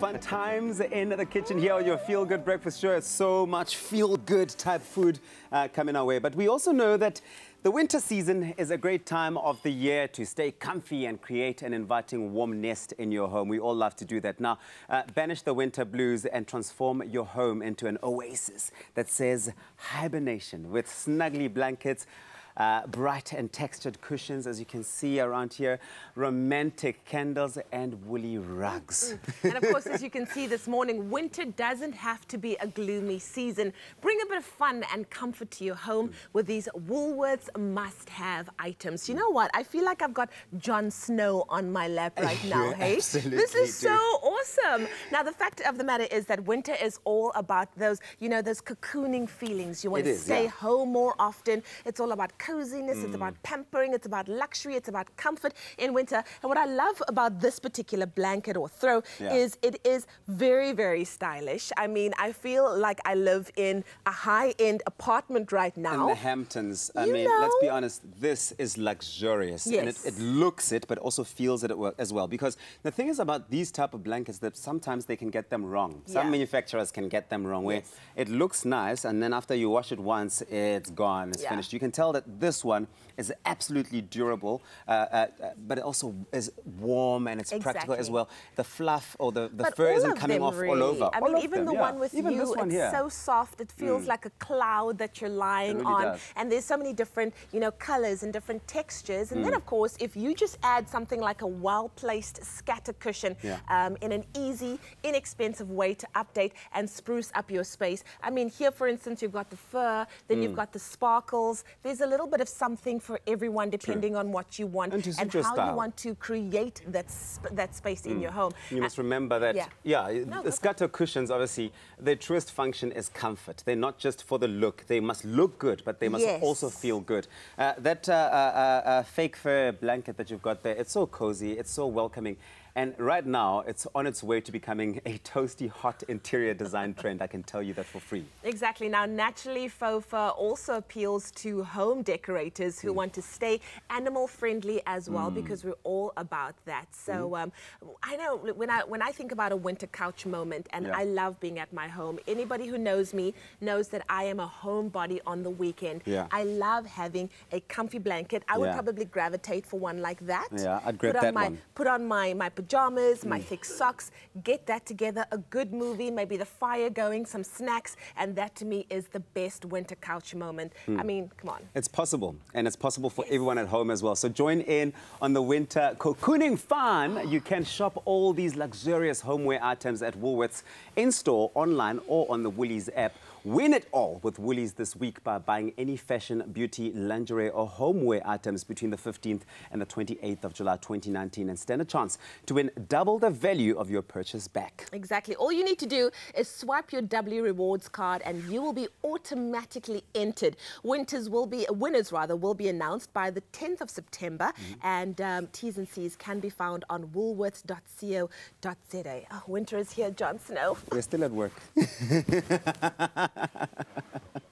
Fun times in the kitchen here on your Feel Good Breakfast Show. So much feel good type food uh, coming our way. But we also know that the winter season is a great time of the year to stay comfy and create an inviting warm nest in your home. We all love to do that. Now, uh, banish the winter blues and transform your home into an oasis that says hibernation with snuggly blankets. Uh, bright and textured cushions, as you can see around here, romantic candles and woolly rugs. and of course, as you can see this morning, winter doesn't have to be a gloomy season. Bring a bit of fun and comfort to your home with these Woolworths must-have items. You know what? I feel like I've got Jon Snow on my lap right now, hey? This is do. so awesome. Now, the fact of the matter is that winter is all about those, you know, those cocooning feelings. You want It to is, stay yeah. home more often. It's all about coziness, Mm. it's about pampering, it's about luxury, it's about comfort in winter. And what I love about this particular blanket or throw Yeah. is it is very, very stylish. I mean, I feel like I live in a high-end apartment right now. In the Hamptons, I You mean, let's be honest, this is luxurious. Yes. And it, it looks it, but also feels it as well. Because the thing is about these type of blankets that sometimes they can get them wrong. Some Yeah. manufacturers can get them wrong, where Yes. it looks nice, and then after you wash it once, it's gone, it's Yeah. finished. You can tell that this one is absolutely durable, uh, uh, uh, but it also is warm and it's practical as well. The fluff or the, the But fur isn't of coming off really. all over. I All mean, even them, the yeah. one with even you, one it's. Mm. so soft. It feels like a cloud that you're lying really on. does. And there's so many different, you know, colors and different textures. And Mm. then, of course, if you just add something like a well-placed scatter cushion Yeah. um, in an easy, inexpensive way to update and spruce up your space. I mean, here, for instance, you've got the fur, then Mm. you've got the sparkles. There's a little bit of something for everyone, depending on what you want And and how style. you want to create that, sp that space in your home. You must Uh, remember that, yeah. yeah, No, go the for scatter cushions, obviously, their truest function is comfort. They're not just for the look. They must look good, but they must Yes. also feel good. Uh, that uh, uh, uh, fake fur blanket that you've got there, it's so cozy, it's so welcoming. And right now, it's on its way to becoming a toasty, hot interior design trend. I can tell you that for free. Exactly. Now, naturally, faux fur also appeals to home decorators who hmm. want to stay animal friendly as well, hmm. because we're all about that. So, hmm. um, I know when I when I think about a winter couch moment, and Yeah. I love being at my home. Anybody who knows me knows that I am a homebody on the weekend. Yeah. I love having a comfy blanket. I would probably gravitate for one like that. Yeah, I'd grab put on that my, one. Put on my my pajamas, Mm. my thick socks, get that together, a good movie, maybe the fire going, some snacks, and that to me is the best winter couch moment. Hmm. I mean, come on. It's possible, and it's possible for everyone at home as well. So join in on the winter cocooning fun. You can shop all these luxurious homeware items at Woolworths in store, online, or on the Woolies app. Win it all with Woolies this week by buying any fashion, beauty, lingerie, or homeware items between the 15th and the 28th of July 2019 and stand a chance to win double the value of your purchase back. Exactly. All you need to do is swipe your W Rewards card and you will be automatically entered. Winters will be, winners rather, will be announced by the 10th of September and um, T's and C's can be found on woolworths.co.za. Oh, winter is here, Jon Snow. We're still at work.